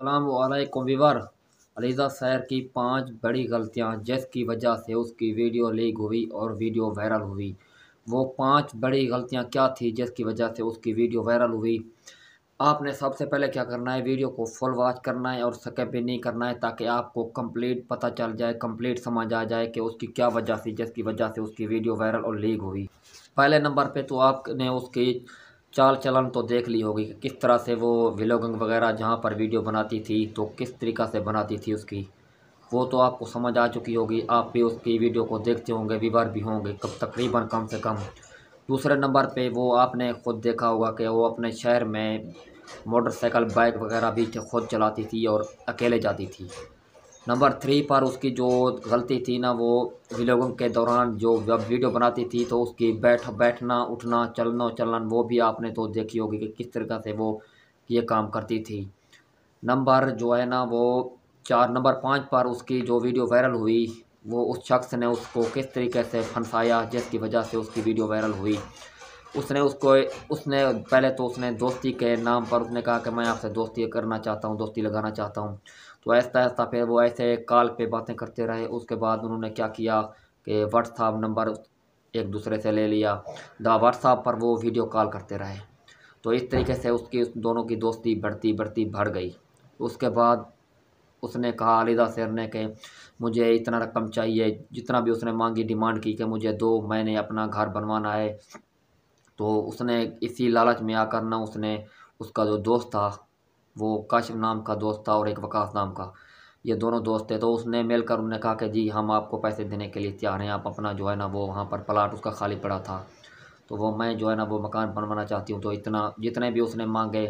अल्लाम विवर अलीज़ा सैर की पाँच बड़ी गलतियाँ, जिसकी वजह से उसकी वीडियो लीक हुई और वीडियो वायरल हुई। वो पाँच बड़ी गलतियाँ क्या थी, जिसकी वजह से उसकी वीडियो वायरल हुई? आपने सबसे पहले क्या करना है? वीडियो को फुल वॉच करना है और स्किप भी नहीं करना है, ताकि आपको कंप्लीट पता चल जाए, कंप्लीट समझ आ जाए कि उसकी क्या वजह थी, जिसकी वजह से उसकी वीडियो वायरल और लीक हुई। पहले नंबर पे तो आपने उसकी चाल चलन तो देख ली होगी किस तरह से वो व्लॉगिंग वगैरह जहाँ पर वीडियो बनाती थी तो किस तरीक़ा से बनाती थी उसकी। वो तो आपको समझ आ चुकी होगी, आप भी उसकी वीडियो को देखते होंगे, विवर भी होंगे, कब तकरीबन कम से कम। दूसरे नंबर पे वो आपने ख़ुद देखा होगा कि वो अपने शहर में मोटरसाइकिल बाइक वगैरह भी खुद चलाती थी और अकेले जाती थी। नंबर थ्री पर उसकी जो गलती थी ना, वो व्लॉगिंग के दौरान जो वीडियो बनाती थी तो उसकी बैठ, बैठना, उठना, चलना चलना, वो भी आपने तो देखी होगी कि किस तरीक़े से वो ये काम करती थी। नंबर जो है ना, वो चार, नंबर पाँच पर उसकी जो वीडियो वायरल हुई, वो उस शख्स ने उसको किस तरीके से फंसाया, जिसकी वजह से उसकी वीडियो वायरल हुई। उसने उसको, उसने पहले तो उसने दोस्ती के नाम पर उसने कहा कि मैं आपसे दोस्ती करना चाहता हूँ, दोस्ती लगाना चाहता हूँ। तो ऐसा ऐसा फिर वो ऐसे कॉल पे बातें करते रहे। उसके बाद उन्होंने क्या किया कि व्हाट्सअप नंबर एक दूसरे से ले लिया। द व्हाट्सअप पर वो वीडियो कॉल करते रहे। तो इस तरीके से उसकी, उस दोनों की दोस्ती बढ़ती बढ़ती, बढ़ गई। उसके बाद उसने कहा अलीदा सर ने कि मुझे इतना रकम चाहिए, जितना भी उसने मांगी डिमांड की कि मुझे दो, मैंने अपना घर बनवाना है। तो उसने इसी लालच में आकर ना उसने उसका जो दोस्त था वो काशिफ नाम का दोस्त था और एक वकास नाम का। ये दोनों दोस्त थे तो उसने मिलकर उन्होंने कहा कि जी, हम आपको पैसे देने के लिए तैयार हैं। आप अपना जो है ना वो वहाँ पर प्लाट उसका खाली पड़ा था। तो वो मैं जो है ना वो मकान बनवाना चाहती हूँ तो इतना, जितने भी उसने मांगे,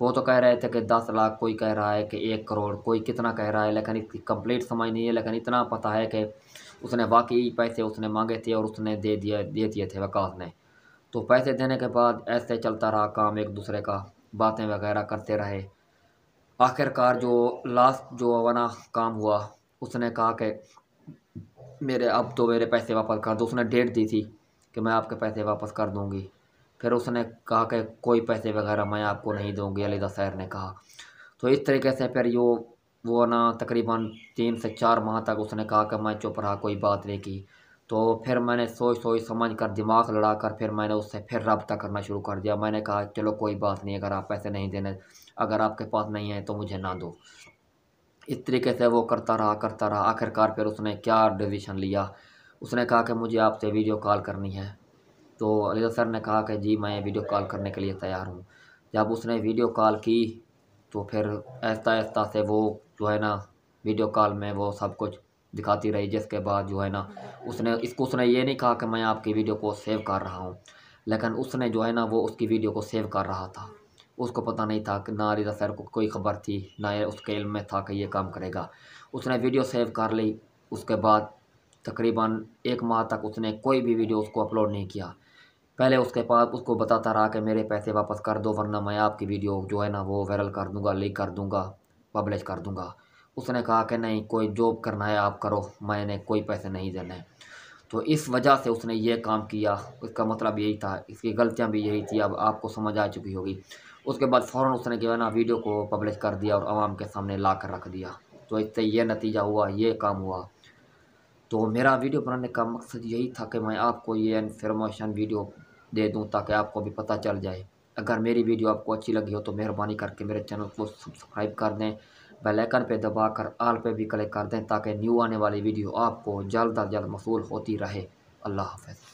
वो तो कह रहे थे कि दस लाख कोई कह रहा है कि एक करोड़, कोई कितना कह रहा है, लेकिन इसकी कंप्लीट समझ नहीं है, लेकिन इतना पता है कि उसने वाकई पैसे उसने मांगे थे और उसने दे दिया दे दिए थे वकास ने। तो पैसे देने के बाद ऐसे चलता रहा काम एक दूसरे का, बातें वगैरह करते रहे। आखिरकार जो लास्ट जो वना काम हुआ, उसने कहा कि मेरे, अब तो मेरे पैसे वापस कर दो। उसने डेट दी थी कि मैं आपके पैसे वापस कर दूँगी। फिर उसने कहा कि कोई पैसे वगैरह मैं आपको नहीं दूँगी अलीदा सैर ने कहा। तो इस तरीके से फिर यो, वो ना तकरीबन तीन से चार माह तक उसने कहा कि मैं चुप रहा, कोई बात नहीं की। तो फिर मैंने सोच सोच, समझ कर, दिमाग लड़ा कर, फिर मैंने उससे फिर रबता करना शुरू कर दिया। मैंने कहा, चलो, कोई बात नहीं, अगर आप पैसे नहीं देने, अगर आपके पास नहीं है तो मुझे ना दो। इस तरीके से वो करता रहा करता रहा। आखिरकार फिर उसने क्या डिसीशन लिया? उसने कहा कि मुझे आपसे वीडियो कॉल करनी है। तो अली सर ने कहा कि, जी, मैं वीडियो कॉल करने के लिए तैयार हूँ। जब उसने वीडियो कॉल की तो फिर ऐसा आहिस्ता से वो जो है ना, वीडियो कॉल में वो सब कुछ दिखाती रही, जिसके बाद जो है ना, उसने, इसको उसने ये नहीं कहा कि मैं आपकी वीडियो को सेव कर रहा हूँ। लेकिन उसने जो है ना, वो उसकी वीडियो को सेव कर रहा था। उसको पता नहीं था कि ना रिजा सर को कोई ख़बर थी, ना ये उसके इल्म में था कि ये काम करेगा। उसने वीडियो सेव कर ली। उसके बाद तकरीबन एक माह तक उसने कोई भी वीडियो उसको अपलोड नहीं किया। पहले उसके पास, उसको बताता रहा कि मेरे पैसे वापस कर दो, वरना मैं आपकी वीडियो जो है ना, वो वायरल कर दूँगा, लीक कर दूँगा, पब्लिश कर दूँगा। उसने कहा कि नहीं, कोई जॉब करना है, आप करो। मैंने कोई पैसे नहीं देने। तो इस वजह से उसने ये काम किया। इसका मतलब यही था। इसकी गलतियाँ भी यही थी। अब आपको समझ आ चुकी होगी। उसके बाद फ़ौर उसने जो है ना, वीडियो को पब्लिश कर दिया और आवाम के सामने ला कर रख दिया। तो इससे ये नतीजा हुआ, ये काम हुआ। तो मेरा वीडियो बनाने का मकसद यही था कि मैं आपको ये इन्फॉर्मेशन वीडियो दे दूँ ताकि आपको भी पता चल जाए। अगर मेरी वीडियो आपको अच्छी लगी हो तो मेहरबानी करके मेरे चैनल को सब्सक्राइब कर दें। बेल पर दबा कर आल पे भी क्लिक कर दें ताकि न्यू आने वाली वीडियो आपको जल्द अज जल्द मसूल होती रहे। अल्लाह हाफ़